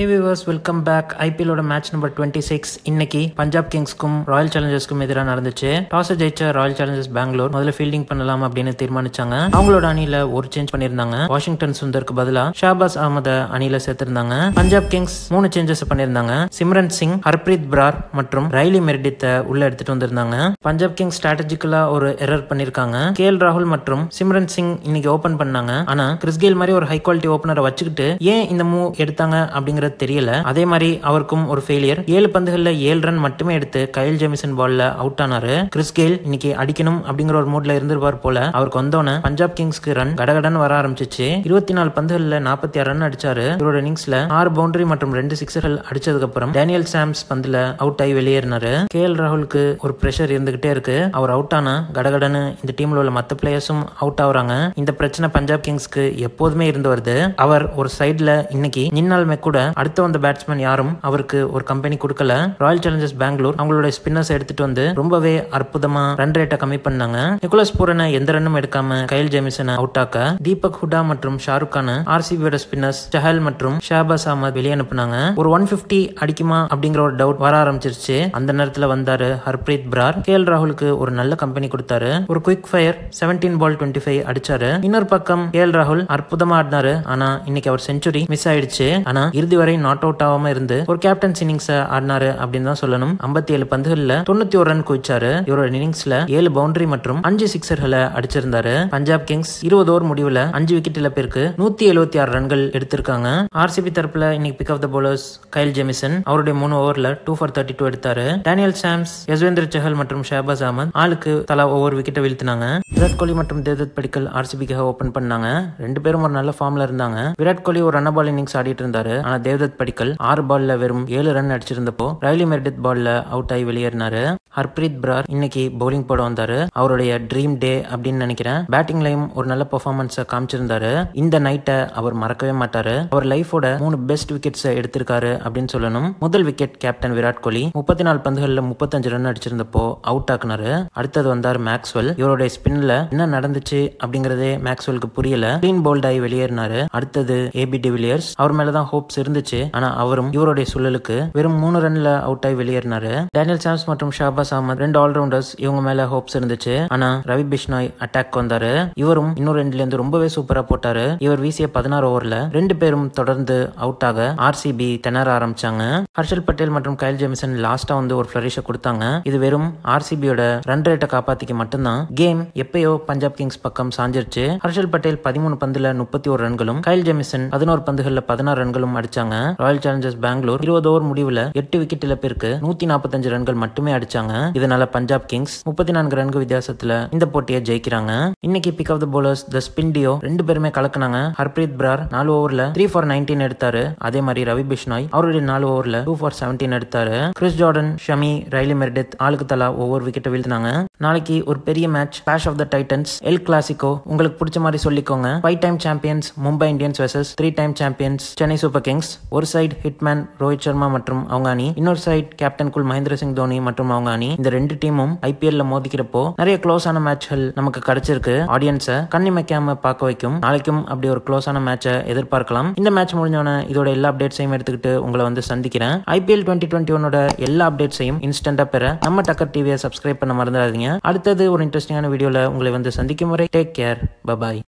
ஹே viewers welcome back ஐபிஎலோட match number twenty six இன்னைக்கு Punjab கிங்ஸ்க்கும் Royal சேலஞ்சர்ஸ்க்கும் எதிராக நடந்துச்சு. டாஸ் ஜெயிச்ச ராயல் சேலஞ்சர்ஸ் பெங்களூர் முதல்ல ஃபீல்டிங் பண்ணலாம் அப்படின்னு தீர்மானிச்சாங்க. அவங்களோட அணியில ஒரு சேஞ்ச் பண்ணியிருந்தாங்க. வாஷிங்டன் சுந்தருக்கு பதிலா ஷாபாஸ் அகமத அணியில சேர்த்திருந்தாங்க. பஞ்சாப் கிங்ஸ் மூணு சேஞ்சஸ் பண்ணியிருந்தாங்க. சிம்ரன் சிங் ஹர்ப்ரீத் பிரார் மற்றும் ரைலி மெரிடித்த உள்ள எடுத்துட்டு வந்திருந்தாங்க. பஞ்சாப் கிங்ஸ் ஸ்ட்ராட்டஜிக்கலா ஒரு எரர் பண்ணிருக்காங்க கே ராகுல் மற்றும் சிம்ரன் சிங் இன்னைக்கு ஓபன் பண்ணாங்க. ஆனா கிறிஸ்கேல் மாதிரி ஒரு ஹை குவாலிட்டி ஓபனரை வச்சுக்கிட்டு ஏன் இந்த மூவ் எடுத்தாங்க அப்படிங்கிற அப்படிங்கிறது தெரியல. அதே மாதிரி அவருக்கும் ஒரு ஃபெயிலியர் ஏழு பந்துகள்ல ஏழு ரன் மட்டுமே எடுத்து கைல் ஜெமிசன் பால்ல அவுட் ஆனாரு. கிறிஸ் கெயில் இன்னைக்கு அடிக்கணும் அப்படிங்கிற ஒரு மூட்ல இருந்திருப்பார் போல. அவருக்கு வந்தோன்னே பஞ்சாப் கிங்ஸ்க்கு ரன் கடகடன் வர ஆரம்பிச்சிச்சு. இருபத்தி நாலு பந்துகள்ல நாற்பத்தி ஆறு ரன் அடிச்சாரு. இவரோட இன்னிங்ஸ்ல ஆறு பவுண்டரி மற்றும் ரெண்டு சிக்ஸர்கள் அடிச்சதுக்கு அப்புறம் டேனியல் சாம்ஸ் பந்துல அவுட் ஆகி வெளியேறினாரு. கே எல் ராகுலுக்கு ஒரு பிரஷர் இருந்துகிட்டே இருக்கு. அவர் அவுட் ஆனா கடகடன்னு இந்த டீம்ல உள்ள மத்த பிளேயர்ஸும் அவுட் ஆகுறாங்க. இந்த பிரச்சனை பஞ்சாப் கிங்ஸ்க்கு எப்போதுமே இருந்து வருது. அவர் ஒரு சைட்ல இன்னைக்கு நின்னாலுமே கூட அடுத்த வந்த பேட்ஸ்மேன் யாரும் அவருக்கு ஒரு கம்பெனி கொடுக்கல. ராயல் சேலஞ்சர்ஸ் பெங்களூர் அவங்களோட ஸ்பின்னர்ஸ் எடுத்துட்டு வந்து ரொம்பவே அற்புதமா ரன் ரேட்டை கம்மி பண்ணாங்க. நிக்கோலஸ் பூரனை எந்த ரன்னும் எடுக்காம கைல் ஜேமிசனை அவுட் ஆக்க தீபக் ஹுடா மற்றும் ஷாருக் கான ஆர்சிபியோட ஸ்பின்னர்ஸ் சஹல் மற்றும் ஷாபாஸ் அஹமத் வெளியே அனுப்புனாங்க. ஒரு ஒன் பிப்டி அடிக்குமா அப்படிங்கிற ஒரு டவுட் வர ஆரம்பிச்சிருச்சு. அந்த நேரத்துல வந்தாரு ஹர்பிரீத் பிரார் கே எல் ராகுலுக்கு ஒரு நல்ல கம்பெனி கொடுத்தாரு. ஒரு quick fire seventeen ball twenty five அடிச்சாரு. இன்னொரு பக்கம் கே எல் ராகுல் அற்புதமா ஆடினாரு. ஆனா இன்னைக்கு அவர் செஞ்சுரி மிஸ் ஆயிடுச்சு. ஆனா இறுதி வரை நாட் அவுட் ஆகாம இருந்து ஒரு கேப்டன்ஸ் இன்னிங்ஸ் ஆடினாரு அப்படின்னு தான் சொல்லணும். ஐம்பத்தி ஏழு பந்துகள்ல தொண்ணூத்தி ஒரு ரன் குவிச்சாரு. இவரோட இன்னிங்ஸ்ல ஏழு பவுண்டரி மற்றும் அஞ்சு சிக்ஸர்களை அடிச்சிருந்தாரு. பஞ்சாப் கிங்ஸ் இருபது ஓவர் முடிவுல அஞ்சு விக்கெட் இழப்பிற்கு நூத்தி எழுபத்தி ஆறு ரன்கள் எடுத்திருக்காங்க. ஆர்சிபி தரப்புல இன்னைக்கு pick of the bowlers Kyle Jamieson அவருடைய மூணு ஓவர்ல டூ ஃபார் தேர்ட்டி டூ எடுத்தாரு. டேனியல் சாம்ஸ் யஸ்வேந்திர சஹல் மற்றும் ஷாபாஸ் அஹமத் ஆளுக்கு தலா ஒவ்வொரு விக்கெட்டை வீழ்த்தினாங்க. விராட் கோலி மற்றும் தேவதத் படிக்கல் ஆர்சிபிக்காக ஓபன் பண்ணாங்க. ரெண்டு பேரும் ஒரு நல்ல ஃபார்ம்ல இருந்தாங்க. விராட் கோலி ஒரு ரன்னபால் இன்னிங்ஸ் ஆடிட்டு இருந்தாரு. ஆனா தேவதத் படிக்கல் ஆறு பால்ல வெறும் ஏழு ரன் அடிச்சிருந்தப்போ ரைலி மெர்டித் பால்ல அவுட் ஆகி வெளியேறினாரு. ஹர்பிரீத் பிரார் இன்னைக்கு பவுலிங் போட வந்தாரு. அவருடைய ட்ரீம் டே அப்படின்னு நினைக்கிறேன். பேட்டிங்லயும் ஒரு நல்ல பெர்ஃபார்மன்ஸை காமிச்சிருந்தாரு. இந்த நைட்டை அவர் மறக்கவே மாட்டாரு. அவர் லைஃபோட மூணு பெஸ்ட் விக்கெட்ஸ் எடுத்திருக்காரு அப்படின்னு சொல்லணும். முதல் விக்கெட் கேப்டன் விராட் கோலி முப்பத்தி நாலு பந்துகள்ல முப்பத்தஞ்சு ரன் அடிச்சிருந்தப்போ அவுட் ஆக்குனாரு. அடுத்தது வந்தார் மேக்ஸ்வெல். இவருடைய ஸ்பின்ல என்ன நடந்துச்சு அப்படிங்கறதே மேக்ஸ்வெலுக்கு புரியல. கிளீன் போல்ட் ஆகி வெளியேறினாரு. அடுத்தது ஏபி டிவிலியர்ஸ் அவர் மேலதான் ஹோப்ஸ் இருந்து இருந்துச்சு. ஆனா அவரும் இவருடைய சுழலுக்கு வெறும் மூணு ரன்ல அவுட் ஆகி வெளியேறினாரு. டேனியல் சாம்ஸ் மற்றும் ஷாபாஸ் அகமத் ரெண்டு ஆல்ரவுண்டர்ஸ் இவங்க மேல ஹோப்ஸ் இருந்துச்சு. ஆனா ரவி பிஷ்னாய் அட்டாக் வந்தாரு. இவரும் இன்னும் ரெண்டுல இருந்து ரொம்பவே சூப்பரா போட்டாரு. இவர் வீசிய பதினாறு ஓவர்ல ரெண்டு பேரும் தொடர்ந்து அவுட் ஆக ஆர்சிபி திணற ஆரம்பிச்சாங்க. ஹர்ஷல் பட்டேல் மற்றும் கைல் ஜெமிசன் லாஸ்டா வந்து ஒரு பிளரிஷ கொடுத்தாங்க. இது வெறும் ஆர்சிபியோட ரன் ரேட்டை காப்பாத்திக்க மட்டும்தான். கேம் எப்பயோ பஞ்சாப் கிங்ஸ் பக்கம் சாஞ்சிருச்சு. ஹர்ஷல் பட்டேல் பதிமூணு பந்துல முப்பத்தி ஒரு ரன்களும் கைல் ஜெமிசன் பதினோரு பந்துகள்ல பதினாறு ரன்களும் அடிச்சாங்க. ராயல் சேலஞ்சர்ஸ் பெங்களூர் இருபது ஓவர் முடிவுல எட்டு விக்கெட் இழப்பிற்கு நூத்தி நாற்பத்தஞ்சு ரன்கள் மட்டுமே அடிச்சாங்க. இதனால பஞ்சாப் கிங்ஸ் முப்பத்தி நான்கு ரன்கள் வித்தியாசத்துல இந்த போட்டியை ஜெயிக்கிறாங்க. இன்னைக்கு pick of the bowlers the spin duo ரெண்டு பேருமே கலக்குனாங்க. ஹர்பிரீத் பிரார் நாலு ஓவர்ல த்ரீ ஃபார் நைன்டீன் எடுத்தாரு. அதே மாதிரி ரவி பிஷ்னாய் அவருடைய நாலு ஓவர்ல டூ ஃபார் செவன்டீன் எடுத்தாரு. Chris Jordan Shami Riley Meredith ஆளுக்கு தலா ஒவ்வொரு விக்கெட்டை வீழ்த்தினாங்க. நாளைக்கு ஒரு பெரிய match clash of the titans El Clasico உங்களுக்கு பிடிச்ச மாதிரி சொல்லிக்கோங்க. Five time champions Mumbai Indians versus three time champions Chennai super kings ஒரு சைடு ஹிட்மேன் ரோஹித் சர்மா மற்றும் அவங்க அணி. இன்னொரு side captain cool Mahendra Singh Dhoni மற்றும் அவங்க அணி. இந்த ரெண்டு டீமும் ஐபிஎல்ல மோதிக்கிறப்போ நிறைய க்ளோஸான மேட்ச்கள் நமக்கு கிடைச்சிருக்கு. ஆடியன்ஸை கண்ணிமைக்காம பார்க்க வைக்கும். நாளைக்கும் அப்படி ஒரு க்ளோஸான மேட்சை எதிர்பார்க்கலாம். இந்த மேட்ச் முடிஞ்சோன இதோட எல்லா அப்டேட்ஸையும் எடுத்துக்கிட்டு உங்களை வந்து சந்திக்கிறேன். ஐபிஎல் டுவெண்ட்டி டுவெண்ட்டி ஒன்னோட எல்லா அப்டேட்ஸையும் இன்ஸ்டன்டா பெற நம்ம டக்கர் டிவியை சப்ஸ்கிரைப் பண்ண மறந்துடாதீங்க. அடுத்தது ஒரு இன்ட்ரெஸ்டிங்கான வீடியோல உங்களை வந்து சந்திக்கும் முறை டேக் கேர் பபாய்